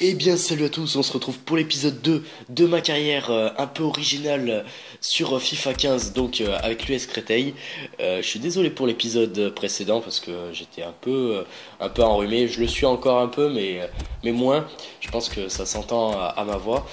Eh bien salut à tous, on se retrouve pour l'épisode 2 de ma carrière euh, un peu originale euh, sur euh, FIFA 15, donc avec l'US Créteil. Je suis désolé pour l'épisode précédent parce que j'étais un peu, un peu enrhumé, je le suis encore un peu mais, mais moins, je pense que ça s'entend à ma voix.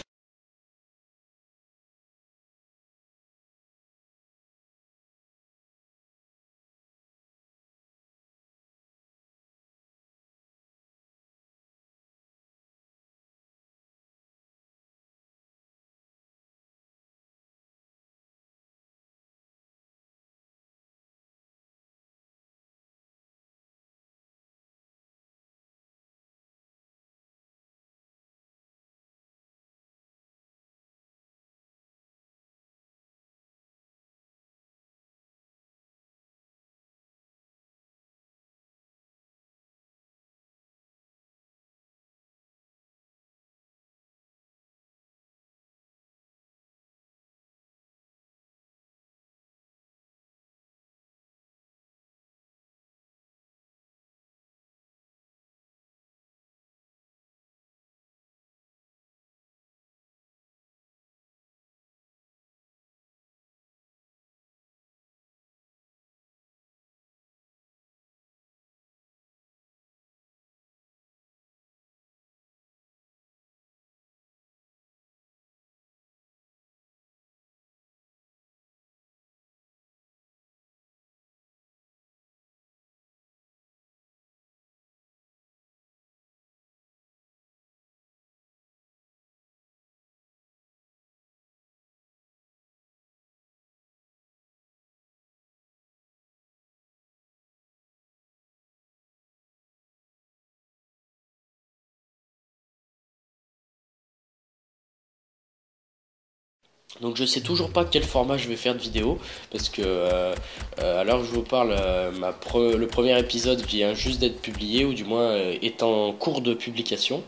Donc je sais toujours pas quel format je vais faire de vidéo parce que euh, euh, à l'heure où je vous parle, euh, le premier épisode vient juste d'être publié ou du moins est en cours de publication.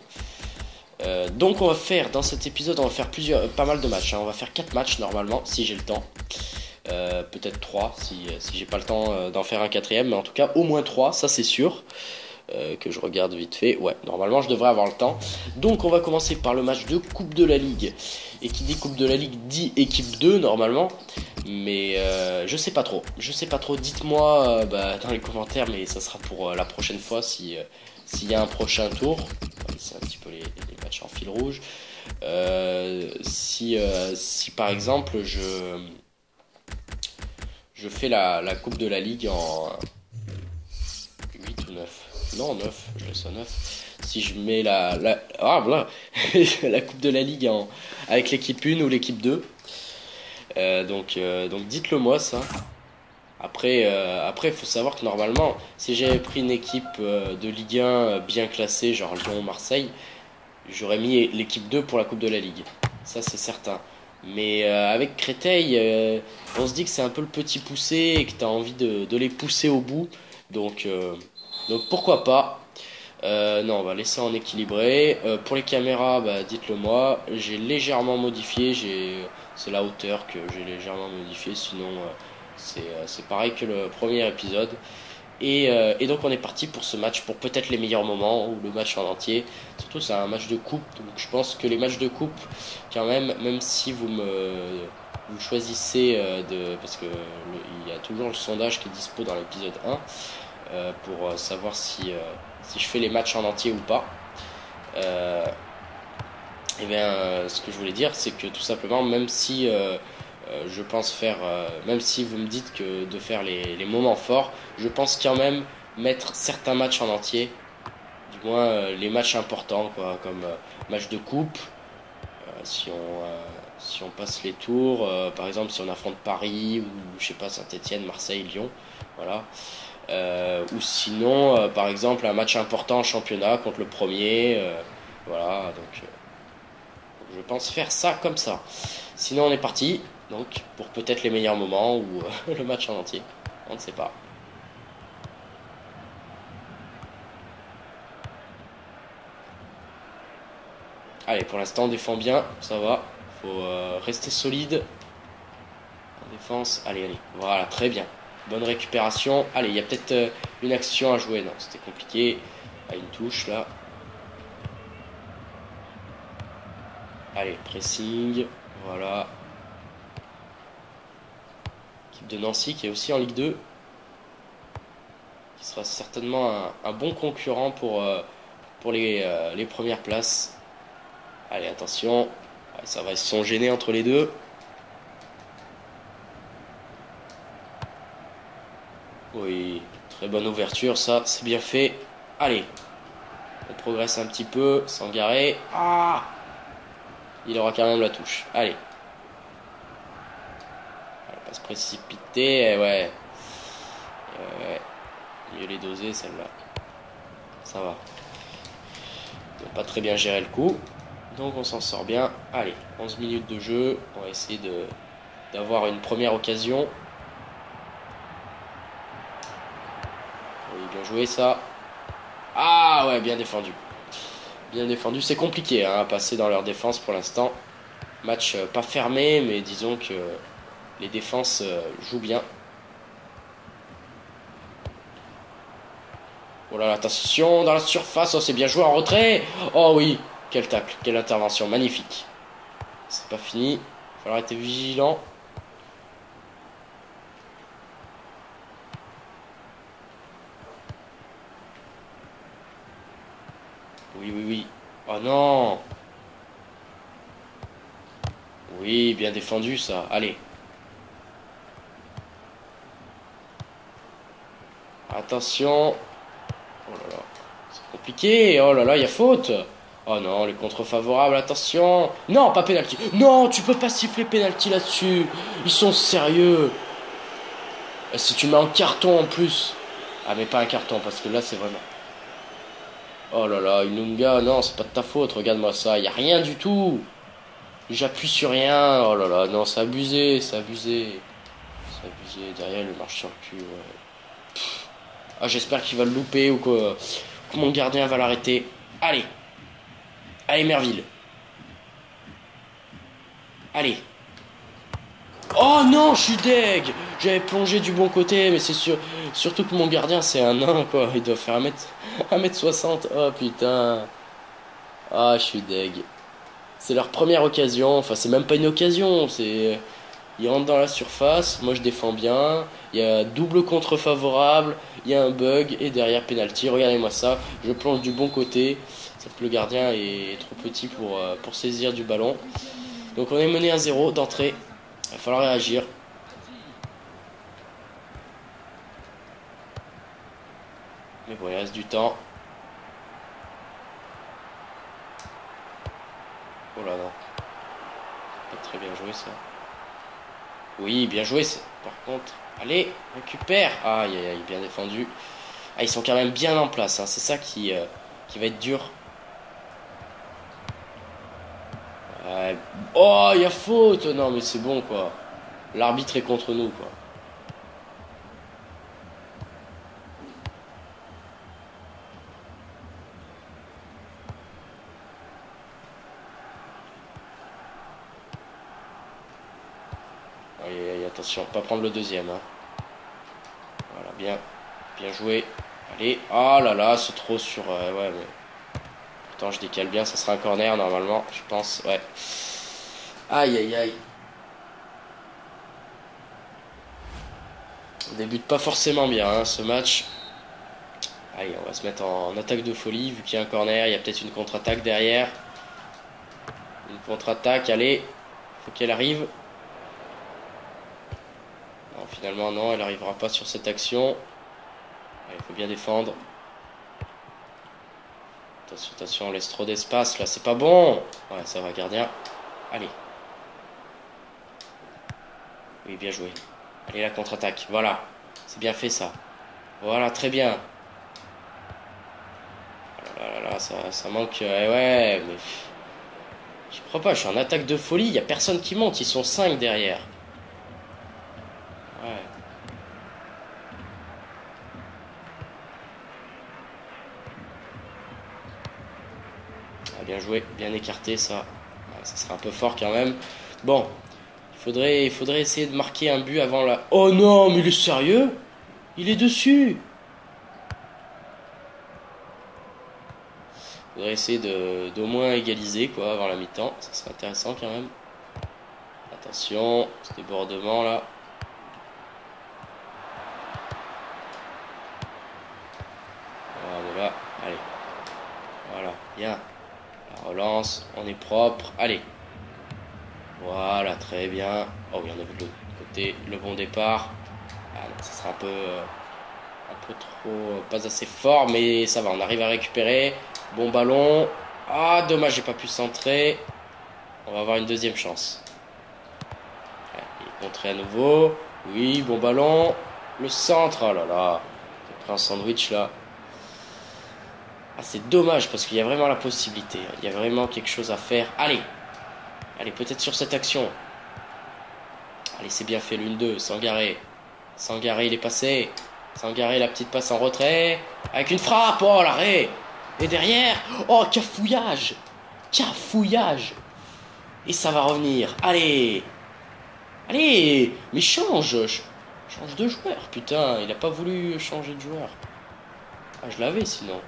Donc on va faire dans cet épisode, on va faire plusieurs, pas mal de matchs. hein. On va faire 4 matchs normalement si j'ai le temps. Peut-être 3 si, si j'ai pas le temps d'en faire un quatrième, mais en tout cas au moins 3, ça c'est sûr. Que je regarde vite fait. Ouais, normalement je devrais avoir le temps. Donc on va commencer par le match de Coupe de la Ligue. Et qui dit Coupe de la Ligue dit équipe 2 normalement. Mais euh, je sais pas trop. Je sais pas trop. Dites-moi euh, bah, dans les commentaires, mais ça sera pour euh, la prochaine fois si s'il y a un prochain tour. C'est un petit peu les, matchs en fil rouge. Si, si par exemple je, je fais la, la Coupe de la Ligue en 8 ou 9. Non, 9, je laisse à 9. Si je mets la, la, ah, voilà. la Coupe de la Ligue en, avec l'équipe 1 ou l'équipe 2. Euh, donc, euh, donc dites-le moi ça. Après, euh, après, faut savoir que normalement, si j'avais pris une équipe euh, de Ligue 1 euh, bien classée, genre Lyon Marseille, j'aurais mis l'équipe 2 pour la Coupe de la Ligue. Ça, c'est certain. Mais avec Créteil, on se dit que c'est un peu le petit poussé et que tu envie de, les pousser au bout. Donc pourquoi pas. Euh, non, on va laisser en équilibré. Euh, pour les caméras, bah, dites-le moi. J'ai légèrement modifié. J'ai, c'est la hauteur que j'ai légèrement modifié. Sinon, euh, c'est, euh, pareil que le premier épisode. Et, euh, et donc on est parti pour ce match, pour peut-être les meilleurs moments ou le match en entier. Surtout c'est un match de coupe, donc je pense que les matchs de coupe, quand même, même si vous me vous choisissez euh, de, parce que il y a toujours le sondage qui est dispo dans l'épisode 1 euh, pour euh, savoir si euh, si je fais les matchs en entier ou pas. Euh, et bien, euh, ce que je voulais dire, c'est que tout simplement, même si euh, euh, je pense faire, euh, même si vous me dites que de faire les, les moments forts, je pense quand même mettre certains matchs en entier, du moins euh, les matchs importants, quoi, comme match de coupe, si on si on passe les tours, euh, par exemple si on affronte Paris ou je sais pas Saint-Étienne, Marseille, Lyon, voilà. Euh, ou sinon, euh, par exemple, un match important en championnat contre le premier, euh, voilà. Donc, je pense faire ça comme ça. Sinon, on est parti, donc pour peut-être les meilleurs moments ou le match en entier, on ne sait pas. Allez, pour l'instant, on défend bien, ça va. Faut rester solide. En défense, allez, allez. Voilà, très bien. Bonne récupération. Allez, il y a peut-être euh, une action à jouer. Non, c'était compliqué. À une touche là. Allez, pressing. Voilà. Équipe de Nancy qui est aussi en Ligue 2. Qui sera certainement un, bon concurrent pour, euh, euh, les, premières places. Allez, attention. Ça va, se sont gênés entre les deux. Oui, très bonne ouverture, ça, c'est bien fait. Allez, on progresse un petit peu, sans garer. Ah Il aura quand même la touche. Allez. Elle va pas se précipiter, eh ouais. Eh ouais. Mieux les doser, celle-là. Ça va. On pas très bien gérer le coup. Donc on s'en sort bien. Allez, 11 minutes de jeu. On va essayer d'avoir une première occasion. Joué ça. Ah ouais, bien défendu. Bien défendu. C'est compliqué hein, à passer dans leur défense pour l'instant. Match euh, pas fermé, mais disons que les défenses euh, jouent bien. Oh là là, attention dans la surface. Oh, c'est bien joué en retrait. Oh oui, quel tacle, quelle intervention. Magnifique. C'est pas fini. Il va falloir être vigilant. Oui, oui, oui. Oh non Oui, bien défendu ça. Allez. Attention. Oh là là. C'est compliqué. Oh là là, il y a faute. Oh non, les contre favorables, attention. Non, pas pénalty. Non, tu peux pas siffler pénalty là-dessus. Ils sont sérieux. Et si tu mets un carton en plus. Ah, mais pas un carton, parce que là, c'est vraiment... Oh là là, Ilunga, non, c'est pas de ta faute, regarde-moi ça, y a rien du tout. J'appuie sur rien, oh là là, non, c'est abusé, c'est abusé. C'est abusé, derrière le marche sur le cul, ouais. Ah, j'espère qu'il va le louper ou que, que mon gardien va l'arrêter. Allez, allez Merville. Allez. Oh non, je suis deg J'avais plongé du bon côté, mais c'est sûr, surtout que mon gardien c'est un nain quoi, il doit faire 1m60. Oh putain. Ah, je suis deg. C'est leur première occasion, enfin c'est même pas une occasion, c'est ils rentrent dans la surface, moi je défends bien, il y a double contre favorable, il y a un bug et derrière penalty. Regardez-moi ça, je plonge du bon côté, sauf que le gardien est trop petit pour, euh, pour saisir du ballon. Donc on est mené à 0 d'entrée. Il va falloir réagir. Mais bon, il reste du temps. Oh là non. Pas très bien joué ça. Oui, bien joué. Par contre, allez, récupère. Aïe, aïe, aïe, bien défendu. Ah, ils sont quand même bien en place. Hein. C'est ça qui, euh, qui va être dur. Oh, il y a faute Non, mais c'est bon, quoi. L'arbitre est contre nous, quoi. Aïe, aïe, attention, pas prendre le deuxième. Hein. Voilà, bien. Bien joué. Allez. Oh là là, c'est trop sur... Euh, mais je décale bien, ça sera un corner normalement, je pense. Ouais. Aïe aïe aïe. On débute pas forcément bien hein, ce match. Allez, on va se mettre en attaque de folie. Vu qu'il y a un corner, il y a peut-être une contre-attaque derrière. Une contre-attaque, allez. Faut qu'elle arrive. Finalement, non, elle n'arrivera pas sur cette action. Il faut bien défendre. Attention, attention, on laisse trop d'espace là, c'est pas bon. Ouais, ça va, gardien. Allez. Oui, bien joué. Allez, la contre-attaque. Voilà. C'est bien fait ça. Voilà, très bien. Oh là là là, ça, ça manque. Euh, ouais, mais. Je crois pas, je suis en attaque de folie. Il y a personne qui monte. Ils sont 5 derrière. Bien joué, bien écarté ça. ça sera un peu fort quand même. Bon, il faudrait, il faudrait essayer de marquer un but avant la... Oh non, mais il est sérieux? Il est dessus Faudrait essayer d'au moins égaliser quoi avant la mi-temps. Ça serait intéressant quand même. Attention, ce débordement là. Voilà, allez. Voilà, bien. La relance, on est propre. Allez. Voilà, très bien. Oh oui, on a vu de l'autre côté le bon départ. Ah, ça sera un peu, euh, un peu trop, euh, pas assez fort, mais ça va, on arrive à récupérer. Bon ballon. Ah, dommage, j'ai pas pu centrer. On va avoir une deuxième chance. il est contré à nouveau. Oui, bon ballon. Le centre, oh là là. J'ai pris un sandwich là. Ah, c'est dommage parce qu'il y a vraiment la possibilité. Il y a vraiment quelque chose à faire. Allez. Allez, peut-être sur cette action. Allez, c'est bien fait, l'une, deux. Sangaré. Sangaré, il est passé. Sangaré, la petite passe en retrait. Avec une frappe. Oh, l'arrêt. Et derrière. Oh, cafouillage. Cafouillage. Et ça va revenir. Allez. Allez. Mais change. Change de joueur. Putain, il a pas voulu changer de joueur. Ah, je l'avais sinon.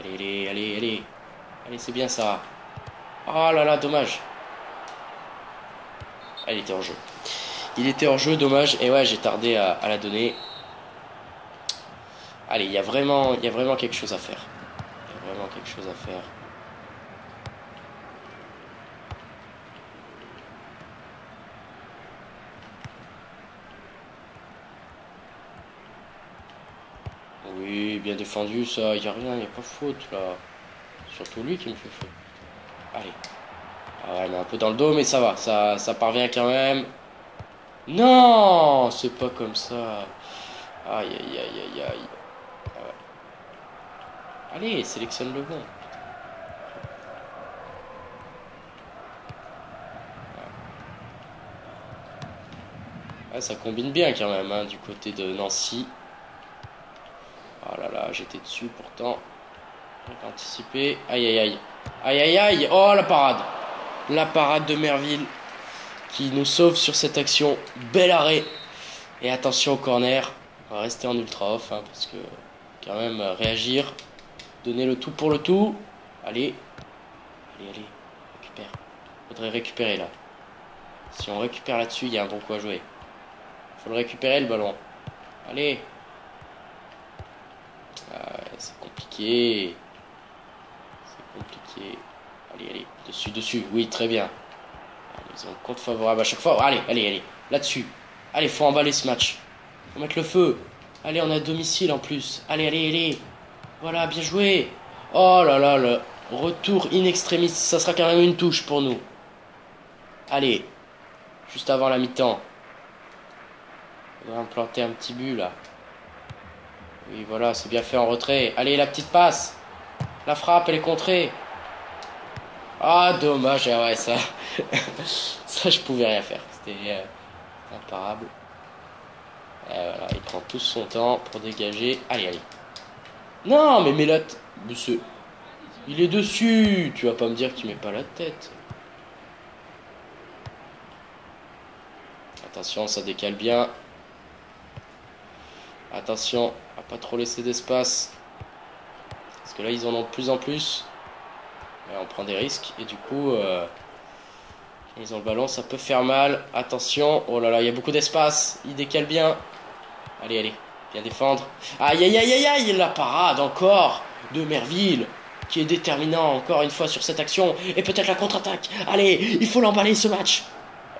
Allez, allez, allez, allez. Allez, c'est bien ça. Oh là là, dommage. Ah, il était en jeu. Il était en jeu, dommage. Et ouais, j'ai tardé à, la donner. Allez, il y a vraiment quelque chose à faire. Il y a vraiment quelque chose à faire. Oui, bien défendu, ça. Il n'y a rien, il n'y a pas faute, là. Surtout lui qui me fait faute. Allez. Ah mais un peu dans le dos, mais ça va. Ça, ça parvient quand même. Non C'est pas comme ça. Aïe, aïe, aïe, aïe, aïe. Ah Allez, sélectionne le bon. Ça combine bien quand même, hein, du côté de Nancy. Oh là là, j'étais dessus pourtant. J'ai anticipé. Aïe aïe aïe. Aïe aïe aïe. Oh la parade. La parade de Merville qui nous sauve sur cette action. Bel arrêt. Et attention au corner. On va rester en ultra off hein, parce que quand même réagir. Donner le tout pour le tout. Allez. Allez, allez. Récupère. Faudrait récupérer là. Si on récupère là-dessus, il y a un bon coup à jouer. Faut le récupérer le ballon. Allez. Ah, c'est C'est compliqué. Allez, allez. Dessus, dessus. Oui, très bien. Ils ont compte favorable à chaque fois. allez, allez, allez. Là-dessus. Allez, faut emballer ce match. Faut mettre le feu. Allez, on a domicile en plus. Allez, allez, allez. Voilà, bien joué. Oh là là, le retour in extremis. Ça sera quand même une touche pour nous. Allez. Juste avant la mi-temps. On va implanter un petit but là. Oui, voilà, c'est bien fait en retrait. Allez, la petite passe. La frappe, elle est contrée. Ah, dommage, ah ouais, ça. ça, je pouvais rien faire. C'était euh, imparable. Il prend tout son temps pour dégager. Allez, allez. Non, mais Mélotte, monsieur. Il est dessus. Tu vas pas me dire que tu mets pas la tête. Attention, ça décale bien. Attention pas trop laisser d'espace. Parce que là, ils en ont de plus en plus. on prend des risques. Et du coup, euh, ils ont le ballon, ça peut faire mal. Attention. Oh là là, il y a beaucoup d'espace. Il décale bien. Allez, allez. Bien défendre. Aïe, aïe, aïe, aïe, aïe. La parade encore de Merville. Qui est déterminant encore une fois sur cette action. Et peut-être la contre-attaque. Allez, il faut l'emballer ce match.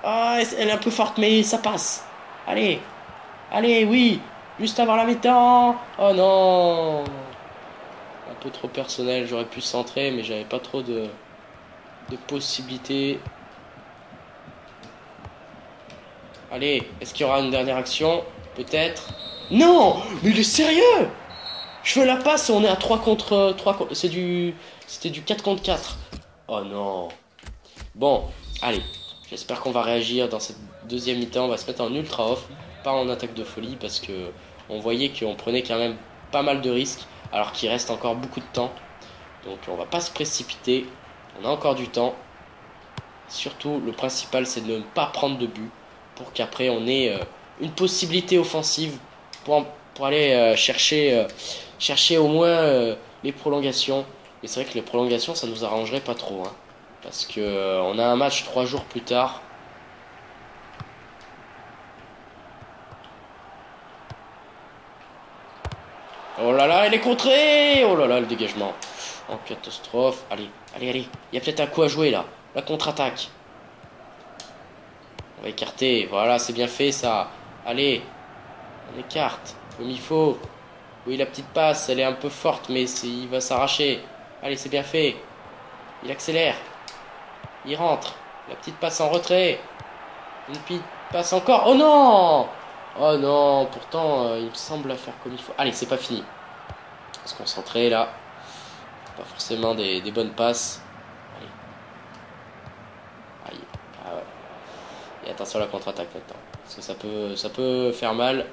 Ah, elle est un peu forte, mais ça passe. Allez. Allez, oui. Juste avant la mi-temps. Oh non. Un peu trop personnel. J'aurais pu centrer, mais j'avais pas trop de, de possibilités. Allez, est-ce qu'il y aura une dernière action? Peut-être. Non Mais il est sérieux Je fais la passe et on est à 3 contre 3. C'est du. C'était du 4 contre 4. Oh non. Bon, allez. J'espère qu'on va réagir dans cette deuxième mi-temps. On va se mettre en ultra off, pas en attaque de folie, parce que on voyait qu'on prenait quand même pas mal de risques, alors qu'il reste encore beaucoup de temps. Donc on va pas se précipiter, on a encore du temps. Surtout, le principal, c'est de ne pas prendre de but, pour qu'après on ait euh, une possibilité offensive pour, aller euh, chercher, euh, chercher au moins les prolongations Mais c'est vrai que les prolongations, ça nous arrangerait pas trop. Hein. Parce que euh, on a un match trois jours plus tard. Oh là là, elle est contrée Oh là là, le dégagement. En catastrophe. Allez, allez, allez. Il y a peut-être un coup à jouer là. La contre-attaque. On va écarter. Voilà, c'est bien fait ça. Allez. On écarte. Comme il faut. Oui, la petite passe, elle est un peu forte, mais il va s'arracher. Allez, c'est bien fait. Il accélère. Il rentre. La petite passe en retrait. Une petite passe encore. Oh non Oh non, pourtant, euh, il me semble faire comme il faut. Allez, c'est pas fini. On va se concentrer là. Pas forcément des, bonnes passes. Allez. Aïe. Ah ouais. Et attention à la contre-attaque maintenant. Parce que ça peut, ça peut faire mal.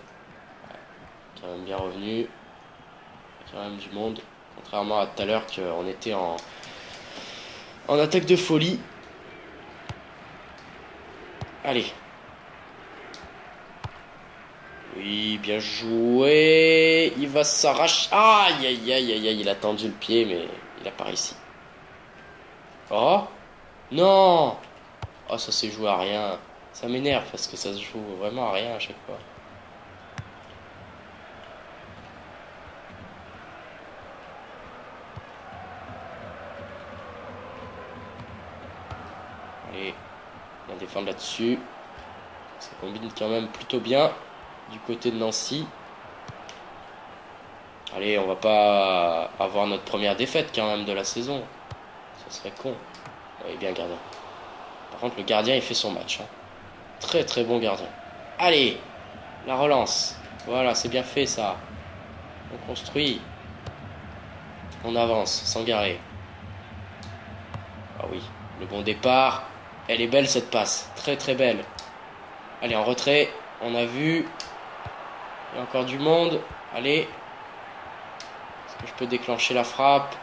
Quand même bien revenu. Quand même du monde. Contrairement à tout à l'heure qu'on était en, en attaque de folie. Allez. Bien joué. Il va s'arracher. Aïe, aïe, aïe, aïe, aïe. Il a tendu le pied, mais il a pas réussi. Oh Non Oh, ça s'est joué à rien. Ça m'énerve parce que ça se joue vraiment à rien à chaque fois. Allez, on va défendre là-dessus. Ça combine quand même plutôt bien du côté de Nancy. Allez, on va pas avoir notre première défaite quand même de la saison. Ça serait con. Oui, bien gardien. Par contre, le gardien, il fait son match. Hein. Très très bon gardien. Allez, la relance. Voilà, c'est bien fait ça. On construit. On avance, sans garer. Ah oui, le bon départ. Elle est belle cette passe. Très très belle. Allez, en retrait. On a vu. Encore du monde. Allez. Est-ce que je peux déclencher la frappe?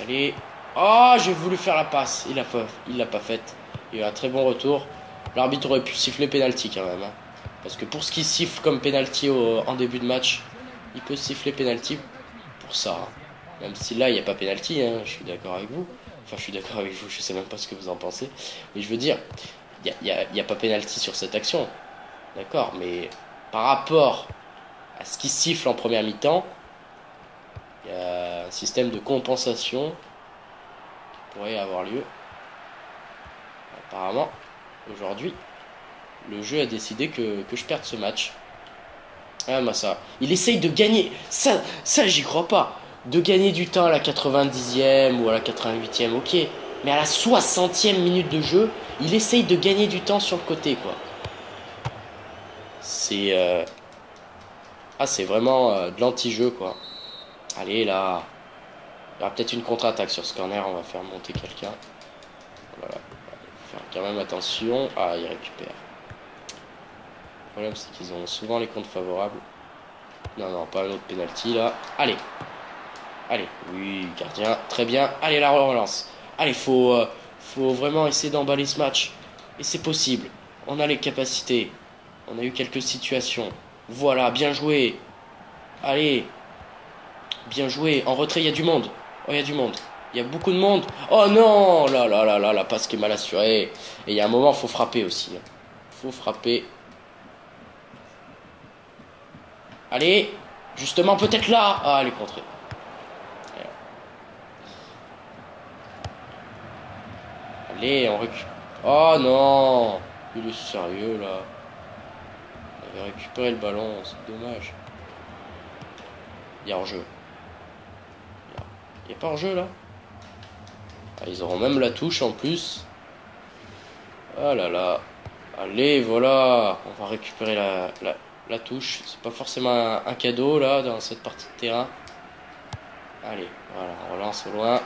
Allez. Oh, j'ai voulu faire la passe. Il l'a pas, l'a pas faite. Il y a un très bon retour. L'arbitre aurait pu siffler penalty quand même. Hein. Parce que pour ce qu'il siffle comme penalty en début de match, il peut siffler penalty pour ça. Hein. Même si là, il n'y a pas penalty, hein, je suis d'accord avec vous. Enfin, je suis d'accord avec vous, je sais même pas ce que vous en pensez. Mais je veux dire, il n'y a, y a, pas penalty sur cette action. D'accord Mais par rapport à ce qui siffle en première mi-temps, il y a un système de compensation qui pourrait avoir lieu. Apparemment, aujourd'hui, le jeu a décidé que, que je perde ce match. Ah, moi, ça. Il essaye de gagner. Ça, ça j'y crois pas de gagner du temps à la 90e ou à la 88e, ok. Mais à la 60e minute de jeu, il essaye de gagner du temps sur le côté, quoi. C'est. Euh, ah, c'est vraiment euh, de l'anti-jeu, quoi. Allez, là. Il y aura peut-être une contre-attaque sur ce corner, on va faire monter quelqu'un. Voilà. Faire quand même attention. Ah, il récupère. Le problème, c'est qu'ils ont souvent les comptes favorables. Non, non, pas un autre penalty là. Allez, Allez, oui, gardien, très bien. Allez, la relance. Allez, faut, euh, faut vraiment essayer d'emballer ce match. Et c'est possible. On a les capacités. On a eu quelques situations. Voilà, bien joué. Allez. Bien joué. En retrait, il y a du monde. Oh, il y a du monde. Il y a beaucoup de monde. Oh non Là, là, là, là, la passe qui est mal assurée. Et il y a un moment, il faut frapper aussi. Hein. faut frapper. Allez. Justement, peut-être là. Ah, elle est contrée. Allez, on récupère. Oh non Il est sérieux là. Récupéré le ballon, c'est dommage. Il y a hors-jeu. Il n'y a pas hors-jeu là? Ah, Ils auront même la touche en plus. Ah là là. Allez, voilà. On va récupérer la, la, touche. C'est pas forcément un, cadeau là dans cette partie de terrain. Allez, voilà, on relance au loin.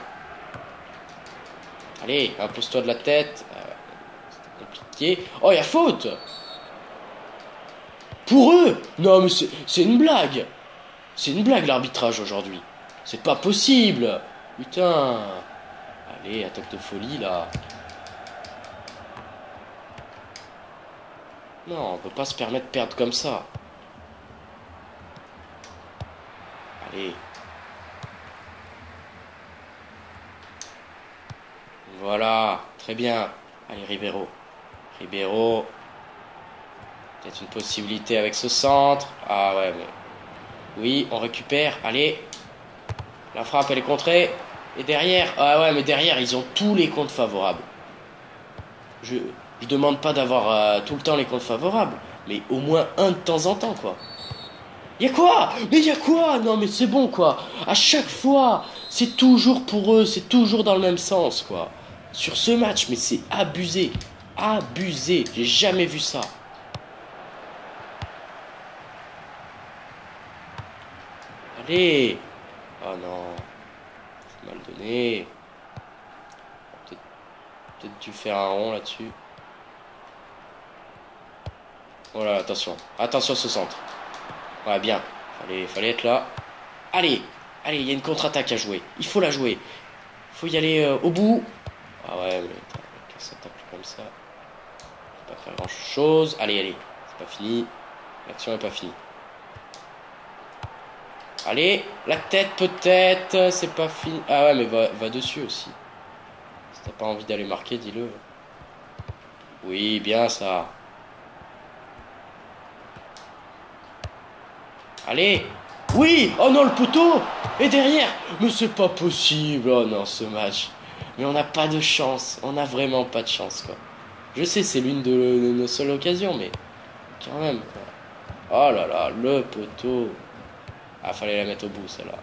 Allez, impose-toi de la tête. Euh, compliqué. Oh, il y a faute pour eux Non, mais c'est une blague C'est une blague l'arbitrage aujourd'hui. C'est pas possible Putain Allez, attaque de folie là. Non, on peut pas se permettre de perdre comme ça. Allez. Voilà, très bien. Allez, Ribeiro. Ribeiro, Peut-être une possibilité avec ce centre. Ah ouais, mais... Oui, on récupère. Allez. La frappe, elle est contrée. Et derrière, ah ouais, mais derrière, ils ont tous les comptes favorables. Je, je demande pas d'avoir euh, tout le temps les comptes favorables, mais au moins un de temps en temps, quoi. Y'a quoi? Mais y'a quoi? Non, mais c'est bon, quoi. À chaque fois, c'est toujours pour eux, c'est toujours dans le même sens, quoi. Sur ce match, mais c'est abusé. Abusé. J'ai jamais vu ça. Allez Oh non. C'est mal donné. Peut-être dû faire un rond là-dessus. Voilà, attention. Attention ce centre. Ouais, bien. Fallait, fallait être là. Allez Allez, il y a une contre-attaque à jouer. Il faut la jouer. Il faut y aller euh, au bout. Ah ouais, mais ça tacle comme ça. pas faire grand chose. Allez, allez. C'est pas fini. L'action est pas finie. Allez, la tête peut-être, c'est pas fini. Ah ouais, mais va, va dessus aussi. Si t'as pas envie d'aller marquer, dis-le. Oui, bien ça. Allez Oui Oh non, le poteau Et derrière Mais c'est pas possible Oh non, ce match. Mais on n'a pas de chance. On n'a vraiment pas de chance, quoi. Je sais, c'est l'une de, nos seules occasions, mais quand même, quoi. Oh là là, le poteau. Ah, fallait la mettre au bout, celle-là.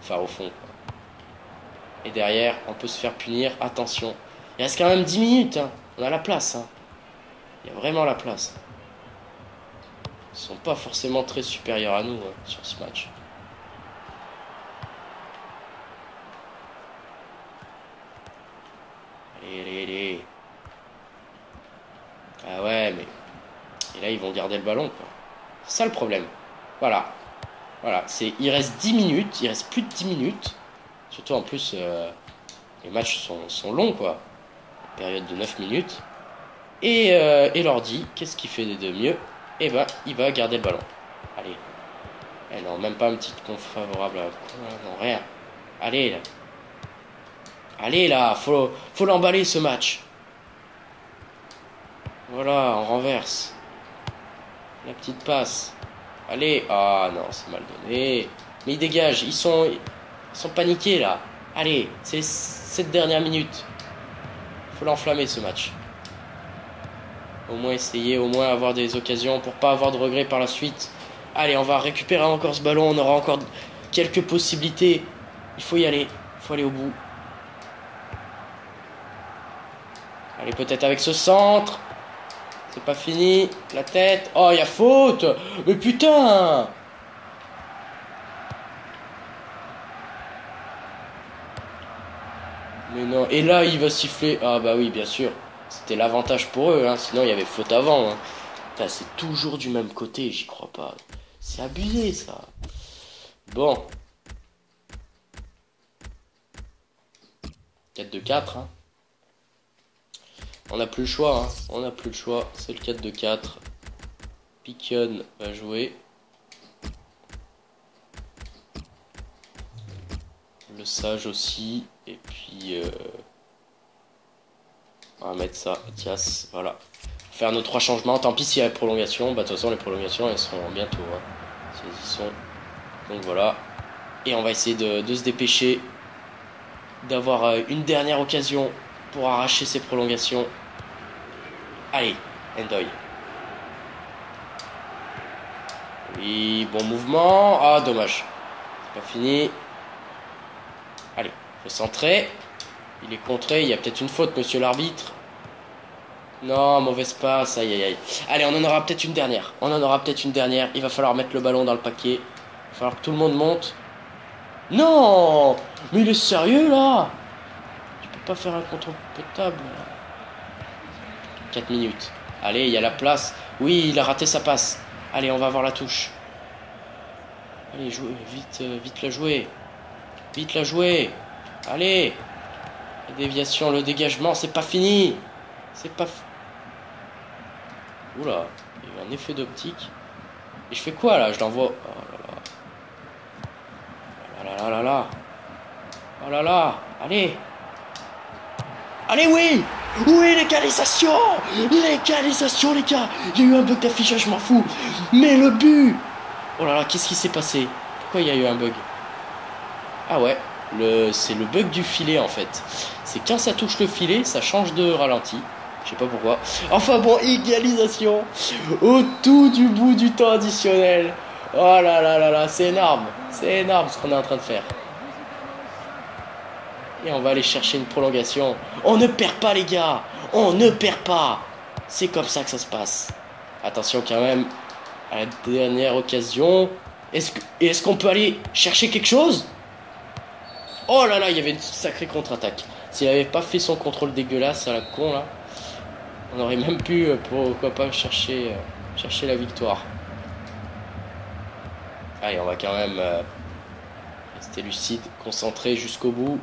Enfin, au fond, quoi. Et derrière, on peut se faire punir. Attention. Il reste quand même 10 minutes. Hein. On a la place. Hein. Il y a vraiment la place sont pas forcément très supérieurs à nous hein, sur ce match. Allez, allez, allez. Ah ouais, mais... Et là, ils vont garder le ballon, quoi. C'est ça le problème. Voilà. Voilà. Il reste 10 minutes, il reste plus de 10 minutes. Surtout, en plus, euh, les matchs sont, sont longs, quoi. période de 9 minutes. Et, euh, et l'ordi, qu'est-ce qu'il fait de mieux? Eh ben, il va garder le ballon. Allez. Eh non, même pas un petit conf favorable. Non, rien. Allez là. Allez là, faut, faut l'emballer ce match. Voilà, on renverse. La petite passe. Allez. Ah non, c'est mal donné. Mais ils dégagent, ils sont, paniqués là. Allez, c'est cette dernière minute. Faut l'enflammer ce match au moins essayer, au moins avoir des occasions pour pas avoir de regrets par la suite. Allez, on va récupérer encore ce ballon, on aura encore quelques possibilités. Il faut y aller, il faut aller au bout. Allez, peut-être avec ce centre. C'est pas fini. La tête. Oh, il y a faute. Mais putain. Mais non. Et là, il va siffler. Ah bah oui, bien sûr. C'était l'avantage pour eux, hein. sinon il y avait faute avant. Hein. C'est toujours du même côté, j'y crois pas. C'est abusé ça. Bon. 4 de 4. Hein. On n'a plus le choix. Hein. On n'a plus le choix. C'est le 4 de 4. Piquion va jouer. Le sage aussi. Et puis... Euh, on va mettre ça, Mathias, voilà. Faire nos trois changements. Tant pis s'il y a prolongation. Bah, de toute façon, les prolongations, elles seront bientôt. Hein. Donc voilà. Et on va essayer de, se dépêcher d'avoir euh, une dernière occasion pour arracher ces prolongations. Allez, Endoy. Oui, bon mouvement. Ah, dommage. C'est pas fini. Allez, faut centrer. Il est contré, il y a peut-être une faute, monsieur l'arbitre. Non, mauvaise passe, aïe aïe aïe. Allez, on en aura peut-être une dernière. On en aura peut-être une dernière. Il va falloir mettre le ballon dans le paquet. Il va falloir que tout le monde monte. Non Mais il est sérieux là pas faire un contrôle potable. 4 minutes. Allez, il y a la place. Oui, il a raté sa passe. Allez, on va voir la touche. Allez, jouez, vite, euh, vite la jouer. Vite la jouer. Allez la déviation, le dégagement, c'est pas fini. C'est pas... Oula, il y a un effet d'optique. Et je fais quoi là? Je l'envoie... Oh là là. Oh là là là là. Oh là là. Allez. Allez, oui Oui, l'égalisation L'égalisation, les gars Il y a eu un bug d'affichage, je m'en fous. Mais le but Oh là là, qu'est-ce qui s'est passé? Pourquoi il y a eu un bug? Ah ouais, c'est le bug du filet en fait. C'est quand ça touche le filet, ça change de ralenti. Je sais pas pourquoi. Enfin bon, égalisation au tout du bout du temps additionnel. Oh là là là là, c'est énorme. C'est énorme ce qu'on est en train de faire. Et on va aller chercher une prolongation. On ne perd pas les gars. On ne perd pas. C'est comme ça que ça se passe. Attention quand même à la dernière occasion. Est-ce qu'on peut aller chercher quelque chose? Oh là là, il y avait une sacrée contre-attaque. S'il avait pas fait son contrôle dégueulasse à la con là, on aurait même pu, euh, pourquoi pas, chercher, euh, chercher la victoire. Allez, on va quand même euh, rester lucide, concentré jusqu'au bout.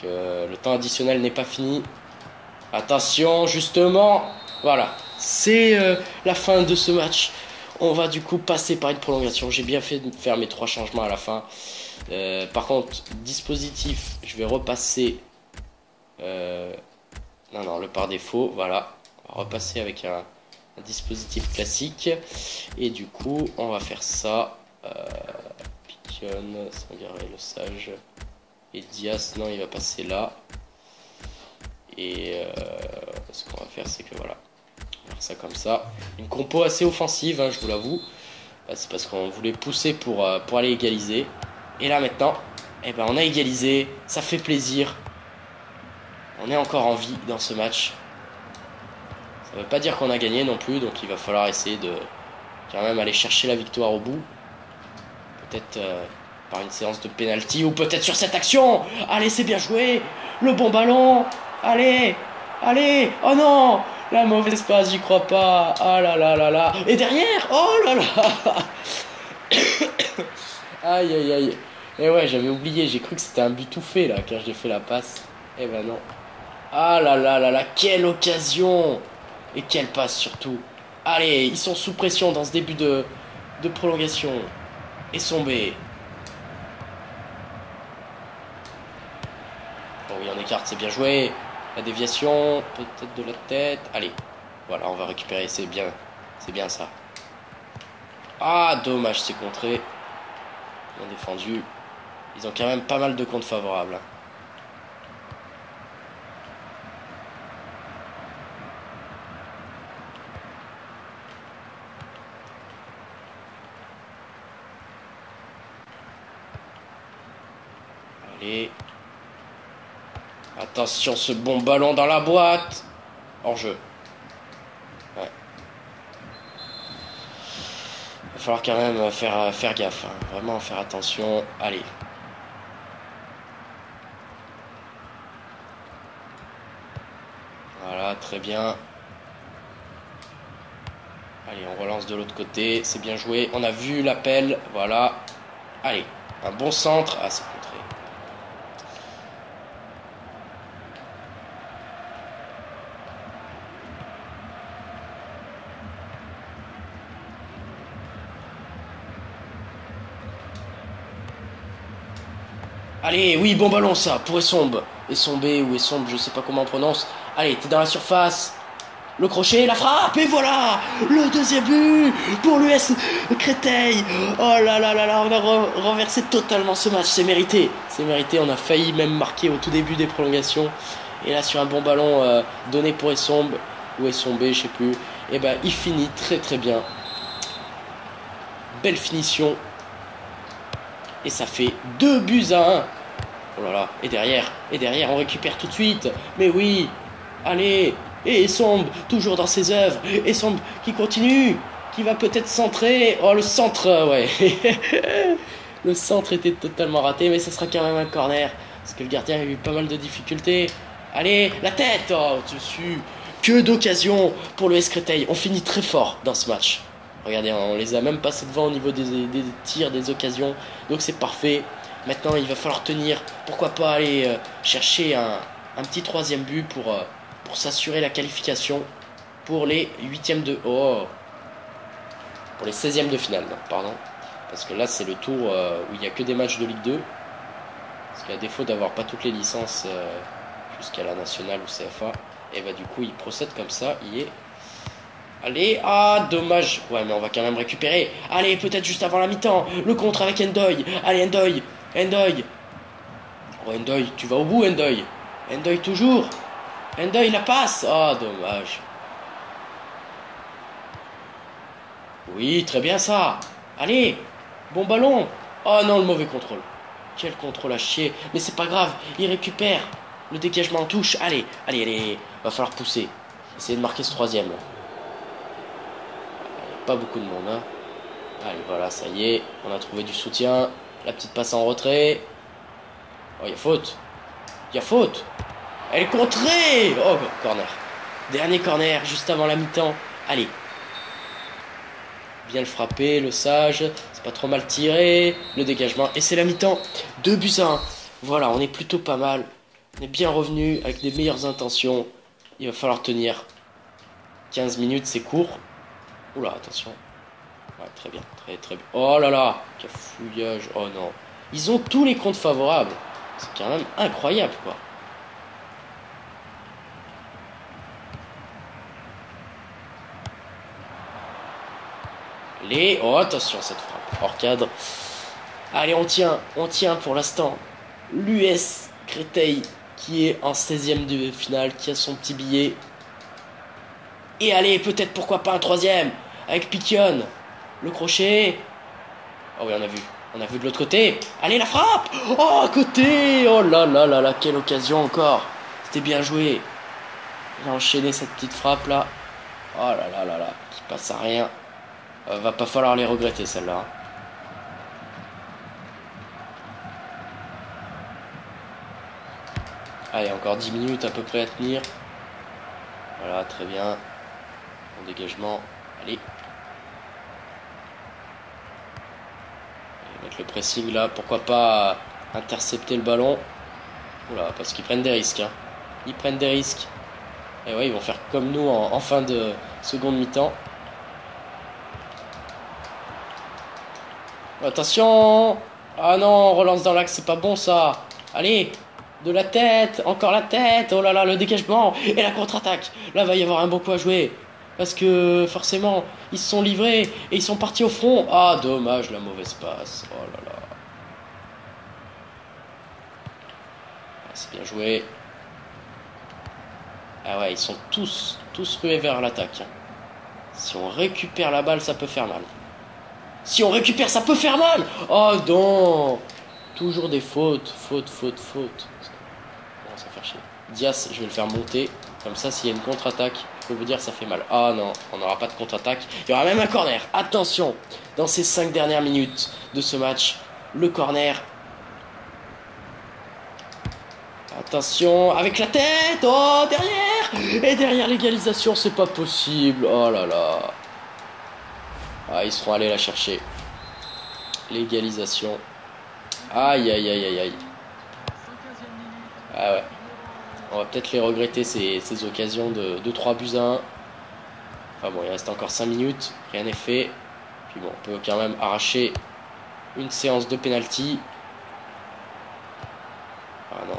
Que le temps additionnel n'est pas fini. Attention, justement, voilà, c'est la fin de ce match. On va du coup passer par une prolongation. J'ai bien fait de faire mes trois changements à la fin. par contre, dispositif, je vais repasser. non, non, le par défaut, voilà repasser avec un, dispositif classique. Et du coup, on va faire ça. Euh, Pigeon, le sage. Et Dias, non, il va passer là. Et euh, ce qu'on va faire, c'est que voilà. On va faire ça comme ça. Une compo assez offensive, hein, je vous l'avoue. Bah, c'est parce qu'on voulait pousser pour, euh, pour aller égaliser. Et là maintenant, eh ben, on a égalisé. Ça fait plaisir. On est encore en vie dans ce match. Ça veut pas dire qu'on a gagné non plus, donc il va falloir essayer de quand même aller chercher la victoire au bout. Peut-être euh, par une séance de penalty ou peut-être sur cette action. Allez, c'est bien joué. Le bon ballon. Allez, allez. Oh non, la mauvaise passe, j'y crois pas. Ah là là là là. Et derrière, oh là là. aïe aïe aïe. Et ouais, j'avais oublié, j'ai cru que c'était un but tout fait là quand j'ai fait la passe. Eh ben non. Ah là là là là, quelle occasion et quelle passe surtout. Allez, ils sont sous pression dans ce début de, de prolongation. Et Sombé. Oh oui, on écarte, c'est bien joué. La déviation, peut-être de la tête. Allez, voilà, on va récupérer, c'est bien. C'est bien ça. Ah, dommage, c'est contré. Bien défendu. Ils ont quand même pas mal de comptes favorables. Hein. Attention, ce bon ballon dans la boîte. Hors jeu. Il va falloir quand même faire, faire gaffe. Hein. Vraiment faire attention. Allez. Voilà, très bien. Allez, on relance de l'autre côté. C'est bien joué. On a vu l'appel. Voilà. Allez, un bon centre. Ah, c'est. Allez, oui, bon ballon ça, pour Essombe. Essombe ou Essombe, je sais pas comment on prononce. Allez, t'es dans la surface. Le crochet, la frappe, et voilà Le deuxième but pour l'US Créteil Oh là là là là, on a renversé totalement ce match, c'est mérité. C'est mérité, on a failli même marquer au tout début des prolongations. Et là, sur un bon ballon euh, donné pour Essombe, ou Essombe, je sais plus, et eh ben il finit très très bien. Belle finition. Et ça fait deux buts à 1 Oh là là, et derrière, et derrière, on récupère tout de suite. Mais oui, allez, et Sombre, toujours dans ses œuvres. Et Sombre qui continue, qui va peut-être centrer. Oh, le centre, ouais. le centre était totalement raté, mais ce sera quand même un corner. Parce que le gardien a eu pas mal de difficultés. Allez, la tête Oh, dessus Que d'occasions pour le Créteil. On finit très fort dans ce match. Regardez, on les a même passés devant au niveau des tirs, des occasions. Donc c'est parfait. Maintenant, il va falloir tenir. Pourquoi pas aller euh, chercher un, petit troisième but pour, euh, pour s'assurer la qualification pour les huitièmes de. Oh Pour les 16e de finale, pardon. Parce que là, c'est le tour euh, où il n'y a que des matchs de Ligue 2. Parce qu'à défaut d'avoir pas toutes les licences, jusqu'à la nationale ou CFA. Et bah du coup il procède comme ça, il est... Allez, ah dommage. Ouais mais on va quand même récupérer. Allez, peut-être juste avant la mi-temps. Le contre avec Endoy. Allez Endoy. Endoy. Oh Endoy, tu vas au bout Endoy. Endoy toujours. Endoy la passe. Ah dommage. Oui, très bien ça. Allez, bon ballon. Oh non, le mauvais contrôle. Quel contrôle à chier. Mais c'est pas grave, il récupère. Le dégagement en touche. Allez, allez, allez. Va falloir pousser. Essayer de marquer ce troisième. Pas beaucoup de monde. Hein. Allez, voilà, ça y est. On a trouvé du soutien. La petite passe en retrait. Oh, il y a faute. Il y a faute. Elle est contrée. Oh, corner. Dernier corner, juste avant la mi-temps. Allez, bien le frapper, le sage, c'est pas trop mal tiré, le dégagement, et c'est la mi-temps, 2 buts à 1. Voilà, on est plutôt pas mal, on est bien revenu avec des meilleures intentions, il va falloir tenir 15 minutes, c'est court. Oula, attention. Ouais, très bien, très très bien. Oh là là, cafouillage, oh non. Ils ont tous les comptes favorables, c'est quand même incroyable quoi. Les... Oh, attention cette frappe. Hors cadre. Allez, on tient. On tient pour l'instant. L'US Créteil qui est en 16ème de finale, qui a son petit billet. Et allez, peut-être pourquoi pas un troisième avec Piquion. Le crochet. Oh oui, on a vu. On a vu de l'autre côté. Allez, la frappe Oh, à côté Oh là là là là, quelle occasion encore C'était bien joué. Il a enchaîné cette petite frappe là. Oh là là là là, qui passe à rien. Euh, va pas falloir les regretter celle-là. Allez, encore 10 minutes à peu près à tenir. Voilà, très bien. Bon dégagement. Allez. mettre le pressing là. Pourquoi pas intercepter le ballon? Oula, parce qu'ils prennent des risques. Hein. Ils prennent des risques. Et ouais, ils vont faire comme nous en fin de seconde mi-temps. Attention Ah non, relance dans l'axe, c'est pas bon ça Allez De la tête Encore la tête Oh là là, le dégagement Et la contre-attaque Là, va y avoir un bon coup à jouer parce que forcément, ils se sont livrés et ils sont partis au front. Ah, dommage, la mauvaise passe. Oh là là. Ah, c'est bien joué. Ah ouais, ils sont tous, tous rués vers l'attaque. Si on récupère la balle, ça peut faire mal. Si on récupère, ça peut faire mal. Oh non Toujours des fautes, fautes, fautes, fautes. Bon, ça fait chier. Dias, je vais le faire monter. Comme ça, s'il y a une contre-attaque, peux vous dire, ça fait mal. Ah non, on n'aura pas de contre-attaque. Il y aura même un corner. Attention, dans ces 5 dernières minutes de ce match, le corner. Attention, avec la tête. Oh, derrière Et derrière l'égalisation, c'est pas possible. Oh là là. Ah, ils seront allés la chercher. L'égalisation. Aïe, aïe, aïe, aïe, aïe. Ah ouais. On va peut-être les regretter ces, occasions de, 3 buts à 1. Enfin bon, il reste encore 5 minutes. Rien n'est fait. Puis bon, on peut quand même arracher une séance de penalty. Ah non.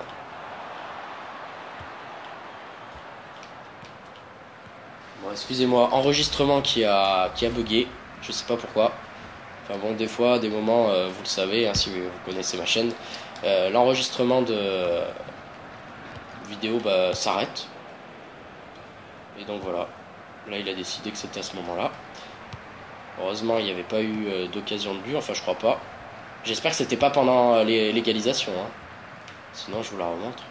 Bon, excusez-moi, enregistrement qui a, qui a bugué. Je sais pas pourquoi. Enfin bon, des fois, des moments, euh, vous le savez, hein, si vous, connaissez ma chaîne, euh, l'enregistrement de vidéo bah, s'arrête. Et donc voilà. Là, il a décidé que c'était à ce moment-là. Heureusement, il n'y avait pas eu euh, d'occasion de but. Enfin, je crois pas. J'espère que c'était pas pendant l'égalisation. Hein. Sinon, je vous la remontre.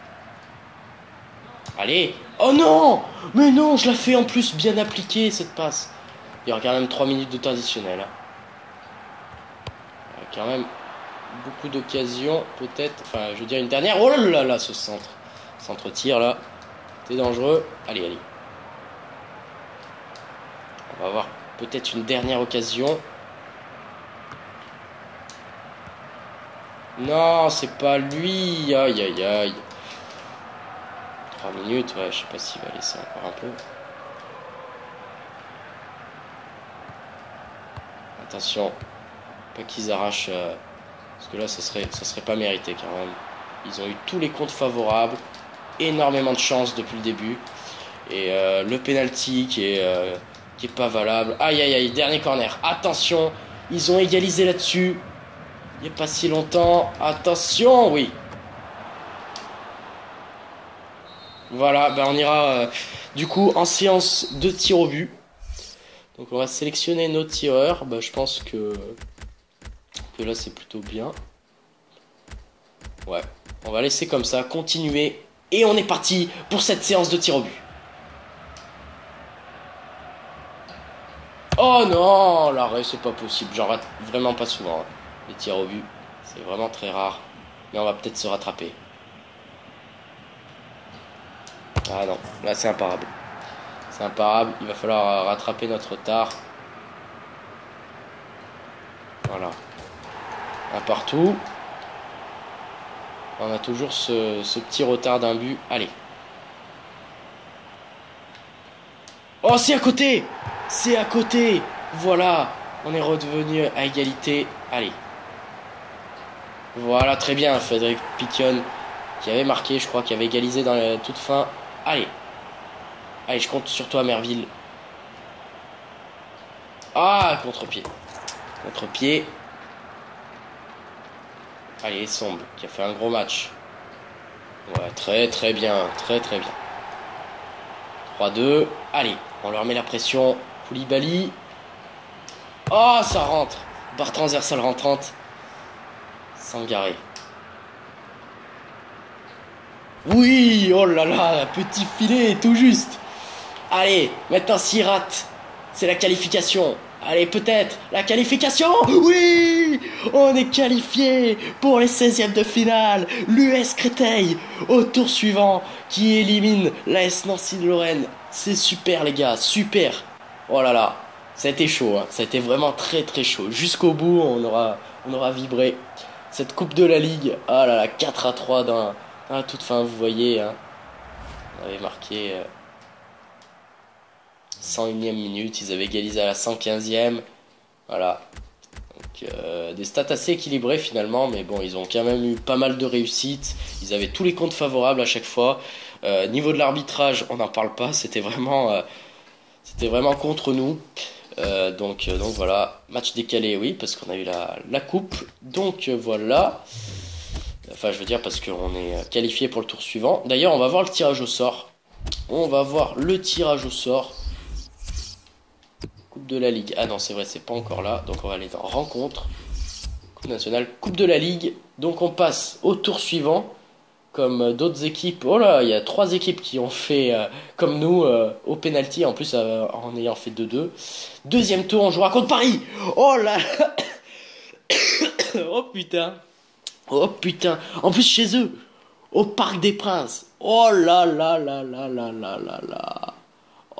Allez Oh non Mais non, je la fais en plus bien appliquée, cette passe. Il y aura quand même 3 minutes de temps. Hein. Quand même beaucoup d'occasions, peut-être. Enfin, je veux dire une dernière. Oh là là, ce centre. Centre-tir là. C'est dangereux. Allez, allez. On va avoir peut-être une dernière occasion. Non, c'est pas lui. Aïe, aïe, aïe. 3 minutes, ouais, je sais pas s'il va laisser encore un peu. Attention, pas qu'ils arrachent, euh, parce que là, ça serait, ça serait pas mérité quand même. Ils ont eu tous les comptes favorables. Énormément de chance depuis le début. Et euh, le penalty qui est, euh, qui est pas valable. Aïe aïe aïe, dernier corner. Attention, ils ont égalisé là-dessus. Il n'y a pas si longtemps. Attention, oui. Voilà, ben on ira euh, du coup en séance de tir au but. Donc on va sélectionner nos tireurs. Ben, je pense que, que là c'est plutôt bien. Ouais, on va laisser comme ça, continuer. Et on est parti pour cette séance de tir au but. Oh non, l'arrêt c'est pas possible. J'en rate vraiment pas souvent. Hein. Les tirs au but, c'est vraiment très rare. Mais on va peut-être se rattraper. Ah non, là c'est imparable. C'est imparable, il va falloir rattraper notre retard. Voilà. Un partout. On a toujours ce, petit retard d'un but. Allez. Oh, c'est à côté C'est à côté Voilà. On est redevenu à égalité. Allez. Voilà, très bien. Frédéric Piquion qui avait marqué, je crois, qui avait égalisé dans la toute fin. Allez. Allez, je compte sur toi, Merville. Ah, contre-pied. Contre-pied. Allez, Sombre, qui a fait un gros match. Ouais, très très bien, très très bien. 3-2. Allez, on leur met la pression. Koulibaly. Oh, ça rentre. Barre transversale rentrante. Sangaré. Oui, oh là là, petit filet, tout juste. Allez, maintenant s'il rate, c'est la qualification. Allez, peut-être la qualification Oui On est qualifié pour les 16e de finale. L'US Créteil au tour suivant qui élimine l'AS Nancy de Lorraine. C'est super les gars, super. Oh là là, ça a été chaud, hein. ça a été vraiment très très chaud. Jusqu'au bout, on aura, on aura vibré. Cette Coupe de la Ligue, ah là là, 4 à 3 dans, la toute fin, vous voyez. Hein. On avait marqué... Euh, 101e minute, ils avaient égalisé à la 115e. Voilà. Euh, des stats assez équilibrées finalement, mais bon, ils ont quand même eu pas mal de réussites. Ils avaient tous les comptes favorables à chaque fois. Euh, niveau de l'arbitrage, on n'en parle pas. C'était vraiment, euh, contre nous. donc, donc voilà, match décalé, oui, parce qu'on a eu la, la coupe. Donc voilà. Enfin, je veux dire parce qu'on est qualifié pour le tour suivant. D'ailleurs, on va voir le tirage au sort. On va voir le tirage au sort de la Ligue. Ah non, c'est vrai, c'est pas encore là. Donc on va aller dans rencontre. Coupe nationale, Coupe de la Ligue. Donc on passe au tour suivant. Comme euh, d'autres équipes. Oh là, il y a trois équipes qui ont fait euh, comme nous euh, au penalty. En plus, en ayant fait 2-2. Deuxième tour, on jouera contre Paris. Oh là Oh putain. Oh putain. En plus, chez eux. Au Parc des Princes. Oh là là là là là là là là.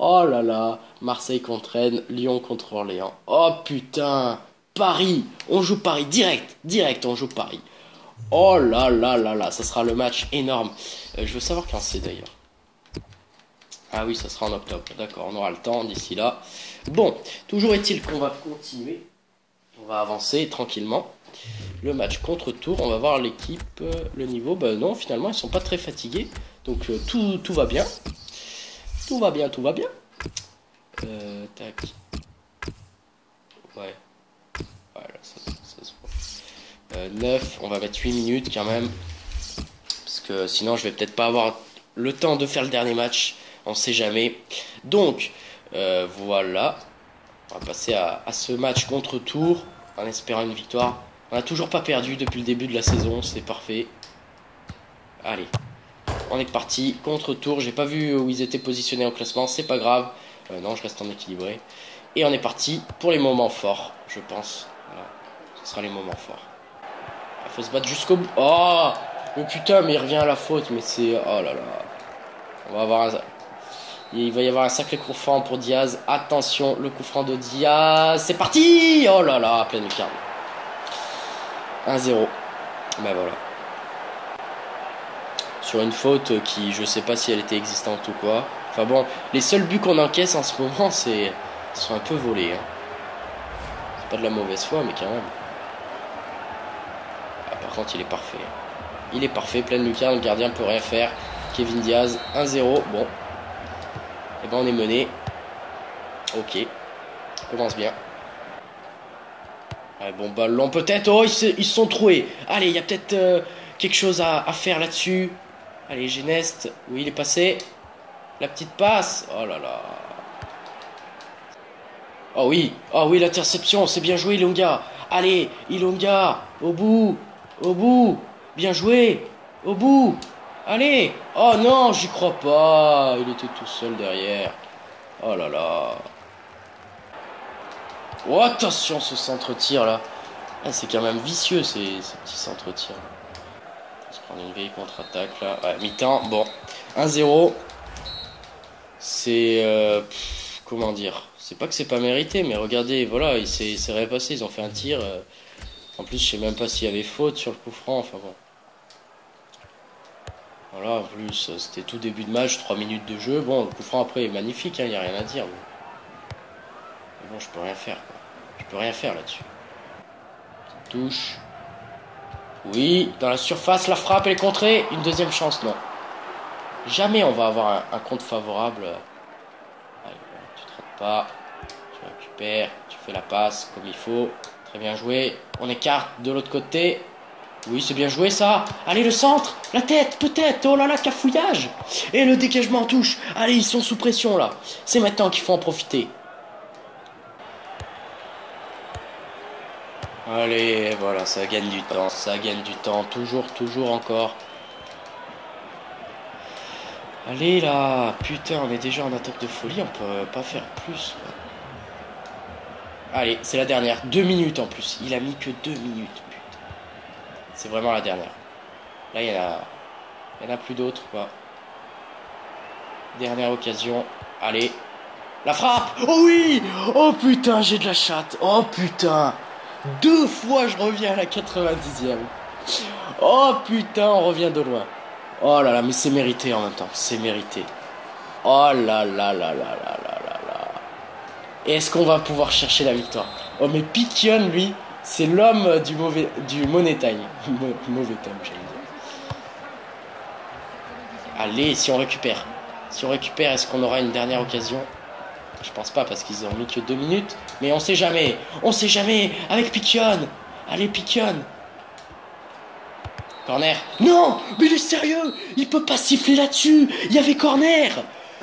Oh là là, Marseille contre Rennes, Lyon contre Orléans. Oh putain, Paris, on joue Paris direct, direct, on joue Paris. Oh là là là là, ça sera le match énorme. Euh, je veux savoir quand c'est d'ailleurs. Ah oui, ça sera en octobre. D'accord, on aura le temps d'ici là. Bon, toujours est-il qu'on va continuer. On va avancer tranquillement. Le match contre Tour, on va voir l'équipe, euh, le niveau. Ben non, finalement, ils sont pas très fatigués. Donc euh, tout va bien. Tout va bien, tout va bien. Euh, tac. Ouais. Voilà, ça, se voit. 9, euh, on va mettre 8 minutes quand même. Parce que sinon, je vais peut-être pas avoir le temps de faire le dernier match. On sait jamais. Donc, euh, voilà. On va passer à, ce match contre Tours en espérant une victoire. On n'a toujours pas perdu depuis le début de la saison, c'est parfait. Allez, on est parti contre Tours. J'ai pas vu où ils étaient positionnés en classement, c'est pas grave. Euh, non, je reste en équilibré. Et on est parti pour les moments forts, je pense. Ce sera les moments forts. Il faut se battre jusqu'au bout. Oh Mais putain, mais il revient à la faute. Mais c'est. Oh là là. On va avoir Il va y avoir un sacré coup franc pour Diaz. Attention, le coup franc de Diaz. C'est parti Oh là là, pleine lucarne. 1-0. Ben voilà sur une faute qui, je sais pas si elle était existante ou quoi. Enfin bon, les seuls buts qu'on encaisse en ce moment, c'est sont un peu volés. Hein. C'est pas de la mauvaise foi, mais quand même. Ah, par contre, il est parfait. Il est parfait, pleine lucarne, le gardien peut rien faire. Kevin Diaz, 1-0. Bon. Et eh ben on est mené. Ok. commence bien. bon ballon peut-être. Oh, ils se, sont troués. Allez, il y a peut-être euh, quelque chose à, faire là-dessus. Allez, Genest. Oui, il est passé. La petite passe. Oh là là. Oh oui. Oh oui, l'interception. C'est bien joué, Ilonga. Allez, Ilonga. Au bout. Au bout. Bien joué. Au bout. Allez Oh non, j'y crois pas Il était tout seul derrière. Oh là là Oh attention ce centre-tir là ah, C'est quand même vicieux ces, petits centre-tirs. On se prendre une vieille contre-attaque là. Ouais, mi-temps, bon. 1-0. C'est... Euh, comment dire? C'est pas que c'est pas mérité, mais regardez, voilà, il s'est repassé, ils ont fait un tir. Euh. en plus, je sais même pas s'il y avait faute sur le coup franc, enfin bon. Voilà, en plus, c'était tout début de match, 3 minutes de jeu. Bon, le coup franc après est magnifique, il hein, n'y a rien à dire. Mais... bon, je peux rien faire. Quoi. Je peux rien faire là-dessus. Touche. Oui, dans la surface, la frappe, est contrée. Une deuxième chance, non. Jamais on va avoir un, compte favorable. Allez, tu te rates pas. Tu récupères, tu fais la passe comme il faut. Très bien joué. On écarte de l'autre côté. Oui, c'est bien joué ça. Allez, le centre, la tête, peut-être. Oh là là, cafouillage. Et le dégagement en touche. Allez, ils sont sous pression là. C'est maintenant qu'il faut en profiter. Allez, voilà, ça gagne du temps. Ça gagne du temps. Toujours, toujours encore. Allez là. Putain, on est déjà en attaque de folie. On peut pas faire plus. Allez, c'est la dernière. Deux minutes en plus. Il a mis que deux minutes. C'est vraiment la dernière. Là, il y en a, y en a plus d'autres, quoi. Dernière occasion. Allez. La frappe Oh oui Oh putain, j'ai de la chatte Oh putain Deux fois, je reviens à la 90e. Oh putain, on revient de loin. Oh là là, mais c'est mérité en même temps. C'est mérité. Oh là là là là là là là là. Est-ce qu'on va pouvoir chercher la victoire? Oh mais Piquion, lui, c'est l'homme du mauvais du money time. mauvais time, j'allais dire. Allez, si on récupère. Si on récupère, est-ce qu'on aura une dernière occasion? Je pense pas parce qu'ils ont mis que deux minutes. Mais on sait jamais. On sait jamais. Avec Piquion. Allez, Piquion. Corner. Non Mais il est sérieux Il peut pas siffler là-dessus Il y avait corner